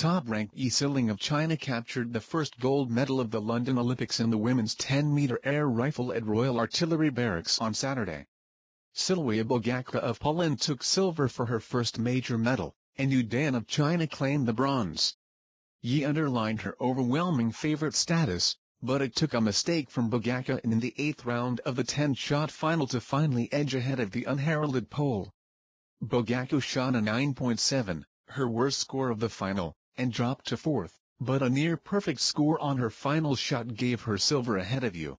Top-ranked Yi Siling of China captured the first gold medal of the London Olympics in the women's 10-meter air rifle at Royal Artillery Barracks on Saturday. Sylwia Bogacka of Poland took silver for her first major medal, and Yu Dan of China claimed the bronze. Yi underlined her overwhelming favorite status, but it took a mistake from Bogacka in the eighth round of the 10-shot final to finally edge ahead of the unheralded Pole. Bogacka shot a 9.7, her worst score of the final, and dropped to fourth, but a near-perfect score on her final shot gave her silver ahead of Yu.